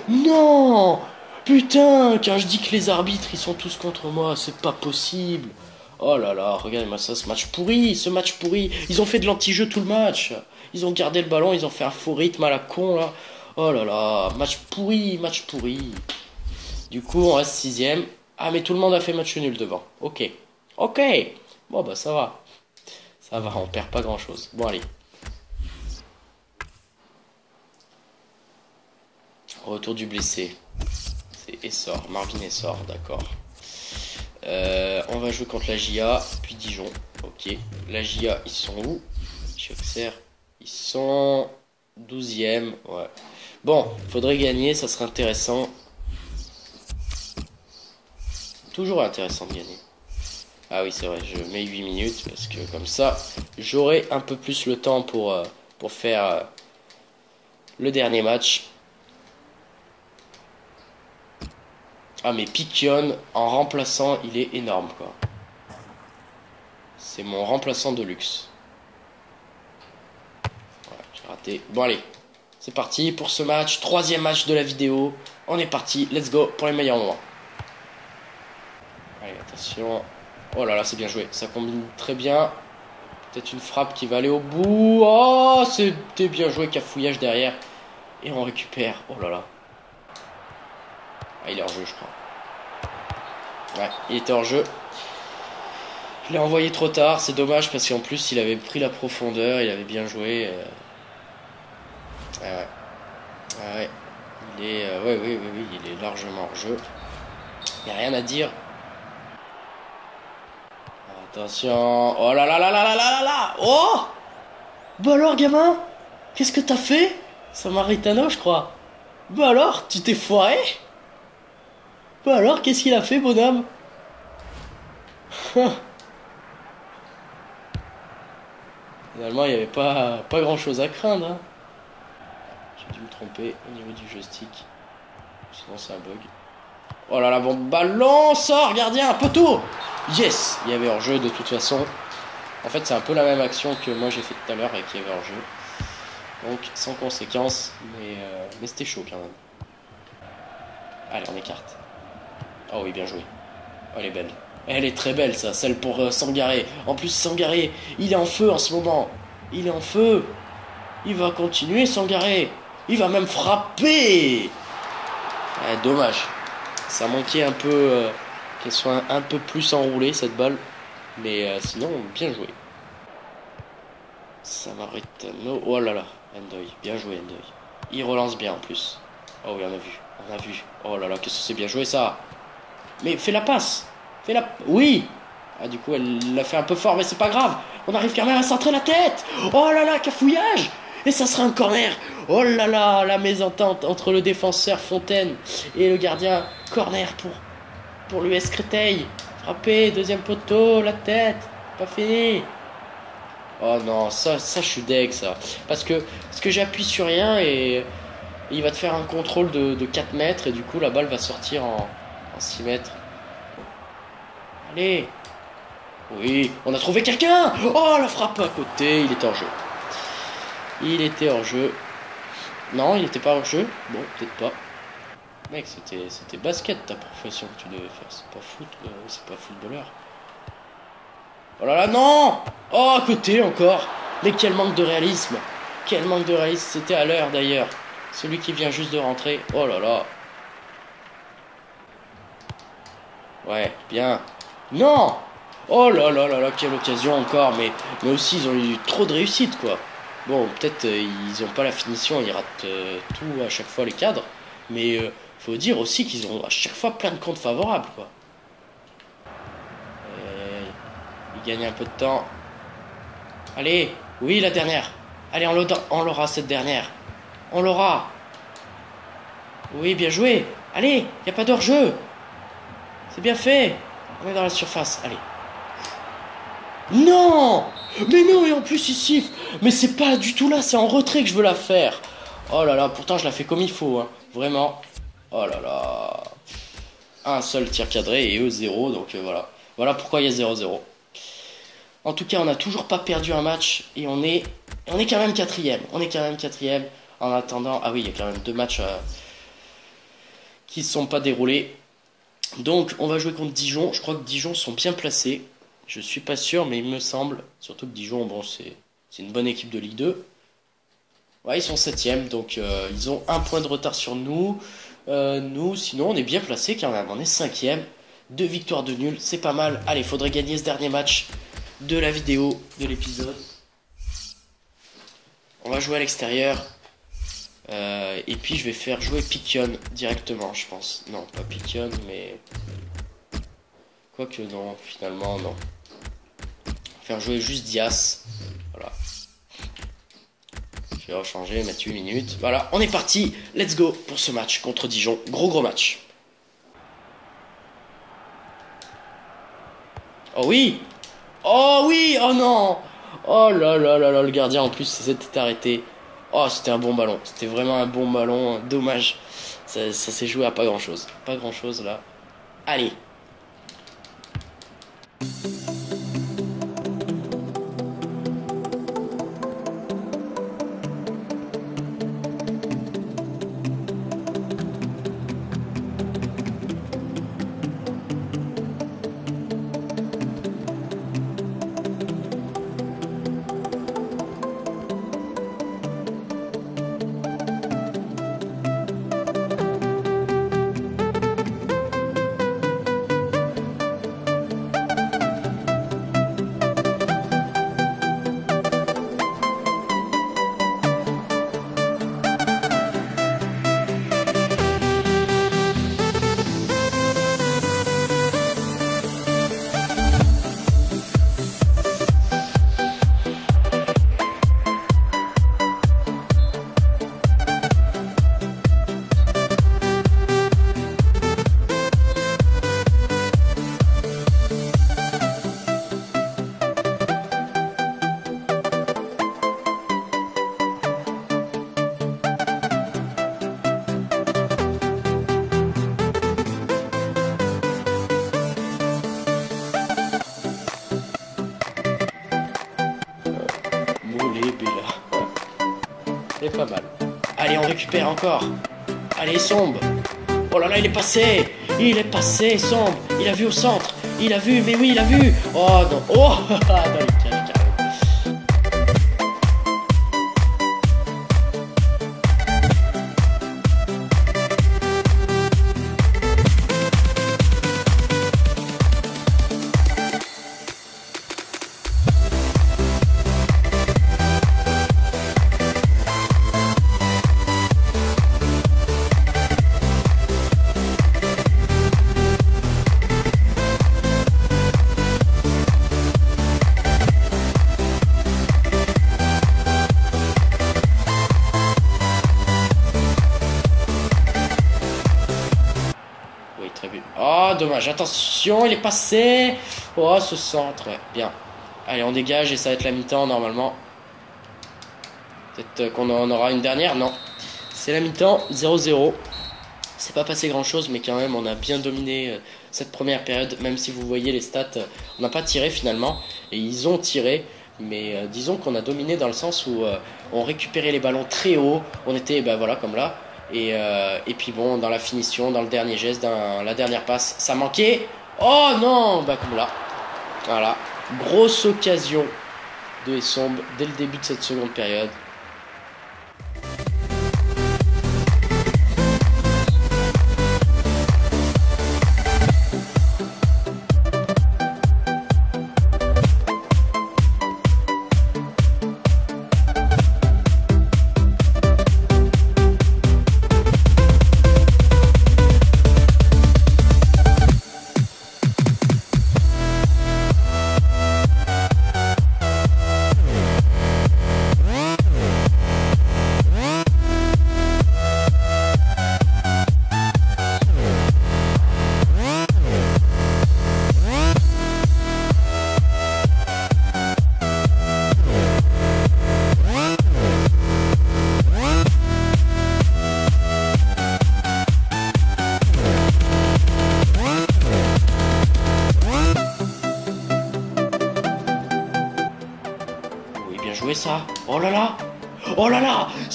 Non Putain, quand je dis que les arbitres, ils sont tous contre moi, c'est pas possible. Oh là là, regardez-moi ça, ce match pourri, ce match pourri. Ils ont fait de l'anti-jeu tout le match. Ils ont gardé le ballon, ils ont fait un faux rythme à la con là. Oh là là, match pourri, match pourri. Du coup, on reste sixième. Ah, mais tout le monde a fait match nul devant. Ok. Ok. Bon, bah ça va. Ça va, on perd pas grand chose. Bon, allez. Retour du blessé. C'est Essor, Marvin Essor, d'accord. Euh, on va jouer contre la GIA, puis Dijon. Ok. La GIA, ils sont où? J'observe. Ils sont 12e. Ouais. Bon, faudrait gagner, ça serait intéressant. Toujours intéressant de gagner. Ah oui, c'est vrai, je mets 8 minutes parce que comme ça, j'aurai un peu plus le temps pour, euh, pour faire euh, le dernier match. Ah mais Piquion en remplaçant il est énorme quoi. C'est mon remplaçant de luxe. j'ai raté. Bon allez, c'est parti pour ce match, troisième match de la vidéo. On est parti, let's go pour les meilleurs moments. Attention. Oh là là c'est bien joué, ça combine très bien. Peut-être une frappe qui va aller au bout. Oh c'était bien joué, cafouillage derrière. Et on récupère. Oh là là. Ah, il est en jeu, je crois. Ouais, il était en jeu. Je l'ai envoyé trop tard, c'est dommage parce qu'en plus il avait pris la profondeur, il avait bien joué. Euh. Ah ouais. Ah ouais. Il est. Euh, il est largement en jeu. Il n'y a rien à dire. Attention. Oh là là là là là là là Oh Bah alors, gamin Qu'est-ce que t'as fait? Samaritano, je crois. Bah alors, tu t'es foiré? Bah alors, qu'est-ce qu'il a fait, bonhomme? Finalement, il n'y avait pas, pas grand-chose à craindre. Hein. J'ai dû me tromper au niveau du joystick. Sinon, c'est un bug. Oh là là, bon ballon, sort, gardien, poteau Yes Il y avait hors-jeu de toute façon. En fait, c'est un peu la même action que moi j'ai fait tout à l'heure et qu'il y avait hors-jeu. Donc, sans conséquence, mais, euh, mais c'était chaud quand même. Allez, on écarte. Oh oui, bien joué. Oh, elle est belle. Elle est très belle, ça, celle pour euh, Sangaré. En plus, Sangaré, il est en feu en ce moment. Il est en feu. Il va continuer, Sangaré. Il va même frapper. Eh, dommage. Ça manquait un peu euh, qu'elle soit un, peu plus enroulée, cette balle. Mais euh, sinon, bien joué. Samaritano. Oh là là, Endoy. Bien joué, Endoy. Il relance bien en plus. Oh oui, on a vu. On a vu. Oh là là, qu'est-ce que c'est bien joué ça. Mais fais la passe. Fais la. Oui Ah, du coup, elle l'a fait un peu fort, mais c'est pas grave. On arrive quand même à centrer la tête. Oh là là, cafouillage Et ça sera un corner. Oh là là, la mésentente entre le défenseur Fontaine et le gardien. Corner pour, pour l'US Créteil. Frappé, deuxième poteau, la tête. Pas fini. Oh non, ça, ça je suis deg ça. Parce que, parce que j'appuie sur rien et, il va te faire un contrôle de, de, 4 mètres et du coup la balle va sortir en, en 6 mètres. Allez Oui, on a trouvé quelqu'un Oh, la frappe à côté, il était hors jeu. Il était hors jeu. Non, il n'était pas hors jeu Bon, peut-être pas. Mec, c'était, basket ta profession que tu devais faire. C'est pas foot, euh, c'est pas footballeur. Oh là là, non Oh, à côté encore Mais quel manque de réalisme Quel manque de réalisme C'était à l'heure d'ailleurs. Celui qui vient juste de rentrer. Oh là là Ouais, bien. Non Oh là là là là, quelle occasion encore, mais, mais aussi ils ont eu trop de réussite quoi. Bon, peut-être euh, ils n'ont pas la finition, ils ratent euh, tout à chaque fois les cadres, mais euh, faut dire aussi qu'ils ont à chaque fois plein de comptes favorables quoi. ils gagnent un peu de temps. Allez, oui la dernière. Allez, on l'aura cette dernière. On l'aura. Oui, bien joué. Allez, il a pas d'hors-jeu. C'est bien fait. On est dans la surface. Allez. Non Mais non, et en plus il siffle. Mais c'est pas du tout là, c'est en retrait que je veux la faire. Oh là là, pourtant je la fais comme il faut, hein. Vraiment. Oh là là. Un seul tir cadré et eux zéro, donc euh, voilà. Voilà pourquoi il y a 0-0. En tout cas, on n'a toujours pas perdu un match et on est, on est quand même quatrième. On est quand même quatrième. En attendant, ah oui, il y a quand même deux matchs euh, qui ne sont pas déroulés. Donc, on va jouer contre Dijon. Je crois que Dijon sont bien placés. Je suis pas sûr, mais il me semble. Surtout que Dijon, bon, c'est une bonne équipe de Ligue 2. Ouais, ils sont septième, donc euh, ils ont un point de retard sur nous. Euh, nous, sinon, on est bien placés quand même. On est cinquième. Deux victoires de nul, c'est pas mal. Allez, faudrait gagner ce dernier match de la vidéo, de l'épisode. On va jouer à l'extérieur. Euh, et puis je vais faire jouer Piquion directement, je pense. Non, pas Piquion, mais... Quoique non, finalement, non. Faire jouer juste Dias. Voilà. Je vais rechanger, mettre 8 minutes. Voilà, on est parti. Let's go pour ce match contre Dijon. Gros gros match. Oh oui Oh oui Oh non Oh là là là là, le gardien en plus s'était arrêté. Oh, c'était un bon ballon. C'était vraiment un bon ballon. Dommage. Ça, ça s'est joué à pas grand chose. Pas grand chose là. Allez. On récupère encore. Allez, Sombre. Oh là là, il est passé. Il est passé, Sombre. Il a vu au centre. Il a vu, mais oui, il a vu. Oh non. Oh, Oh, dommage. Attention, il est passé. Oh, ce centre. bien. Allez, on dégage et ça va être la mi-temps normalement. Peut-être qu'on en aura une dernière. Non. C'est la mi-temps. 0-0. C'est pas passé grand-chose, mais quand même, on a bien dominé euh, cette première période. Même si vous voyez les stats, euh, on n'a pas tiré finalement. Et ils ont tiré. Mais euh, disons qu'on a dominé dans le sens où on récupérait les ballons très haut. On était, ben voilà, comme là. Et, euh, et, puis bon, dans la finition, dans le dernier geste, dans la dernière passe, ça manquait. Oh non Bah comme là. Voilà. Grosse occasion de Essombe dès le début de cette seconde période.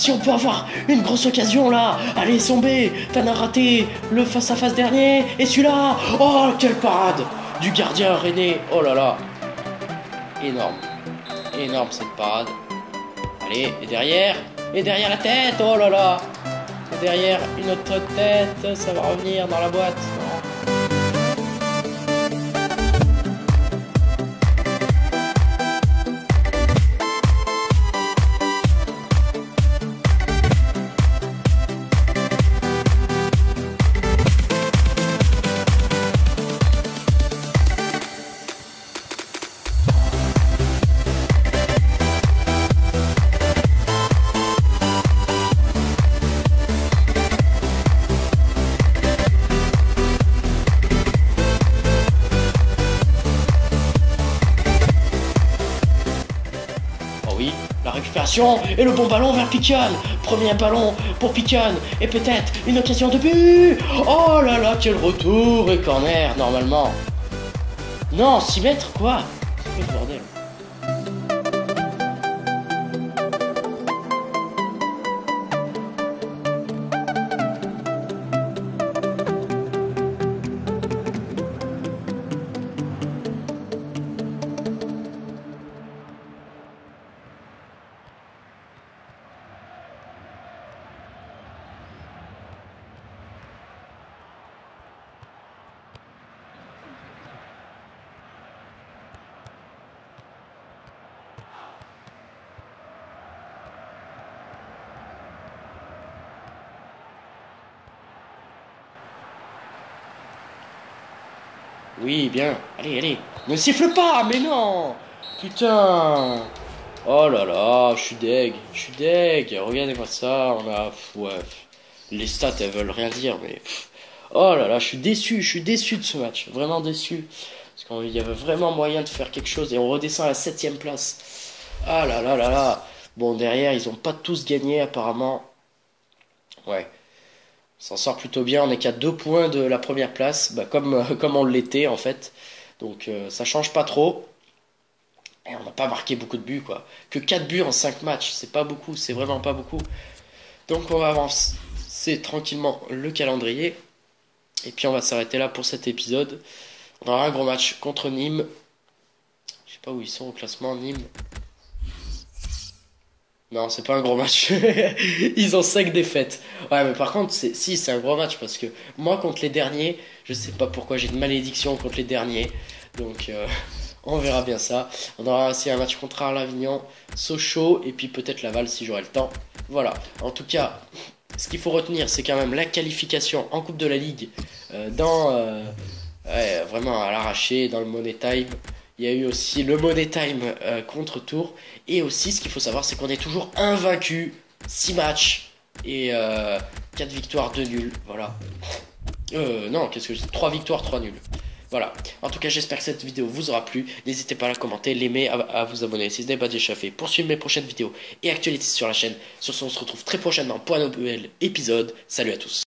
Si on peut avoir une grosse occasion là. Allez, Sombé T'en as raté le face-à-face dernier. Et celui-là Oh, quelle parade Du gardien René. Oh là là. Énorme. Énorme cette parade. Allez, et derrière. Et derrière la tête. Oh là là. Et derrière une autre tête. Ça va revenir dans la boîte et le bon ballon vers Pican. Premier ballon pour Pican et peut-être une occasion de but. Oh là là, quel retour et corner normalement. Non, 6 mètres quoi Oui, bien. Allez, allez. Ne siffle pas, mais non Putain Oh là là, je suis deg. Je suis deg. Regardez-moi ça. On a... Ouais. Les stats, elles veulent rien dire, mais... Oh là là, je suis déçu. Je suis déçu de ce match. Vraiment déçu. Parce qu'il y avait vraiment moyen de faire quelque chose. Et on redescend à la septième place. Ah là là là là. Bon, derrière, ils ont pas tous gagné, apparemment. Ouais s'en sort plutôt bien. On est qu'à deux points de la première place, bah, comme, comme on l'était en fait. Donc euh, ça change pas trop. Et on n'a pas marqué beaucoup de buts, quoi. Que 4 buts en 5 matchs, c'est pas beaucoup, c'est vraiment pas beaucoup. Donc on va avancer tranquillement le calendrier. Et puis on va s'arrêter là pour cet épisode. On aura un gros match contre Nîmes. Je sais pas où ils sont au classement, Nîmes. Non, c'est pas un gros match. Ils ont 5 défaites. Ouais, mais par contre, si, c'est un gros match parce que moi, contre les derniers, je sais pas pourquoi j'ai une malédiction contre les derniers. Donc, euh, on verra bien ça. On aura aussi un match contre Arles-Avignon, Sochaux et puis peut-être Laval si j'aurai le temps. Voilà. En tout cas, ce qu'il faut retenir, c'est quand même la qualification en Coupe de la Ligue euh, dans. Euh, vraiment à l'arraché, dans le Money Time. Il y a eu aussi le Money Time contre Tour. Et aussi, ce qu'il faut savoir, c'est qu'on est toujours invaincu. 6 matchs et 4 euh, victoires, 2 nuls. Voilà. Euh, non, qu'est-ce que je dis? 3 victoires, 3 nuls. Voilà. En tout cas, j'espère que cette vidéo vous aura plu. N'hésitez pas à la commenter, l'aimer, à, vous abonner si ce n'est pas déjà fait pour suivre mes prochaines vidéos et actualités sur la chaine. Sur ce, on se retrouve très prochainement pour un nouvel épisode. Salut à tous.